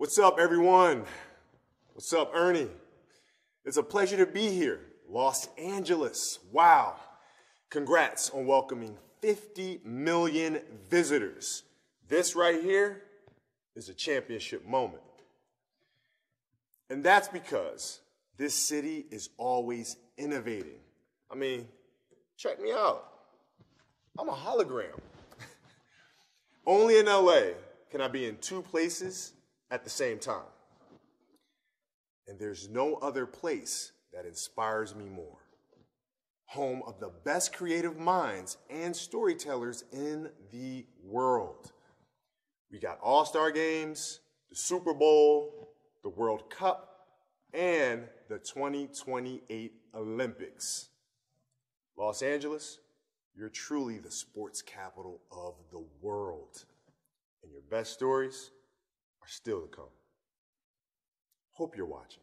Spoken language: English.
What's up, everyone? What's up, Ernie? It's a pleasure to be here. Los Angeles. Wow. Congrats on welcoming 50 million visitors. This right here is a championship moment. And that's because this city is always innovating. I mean, check me out. I'm a hologram. Only in LA can I be in two places at the same time. And there's no other place that inspires me more. Home of the best creative minds and storytellers in the world. We got All Star games, the Super Bowl, the World Cup, and the 2028 Olympics. Los Angeles, you're truly the sports capital of the world. And your best stories still to come. Hope you're watching.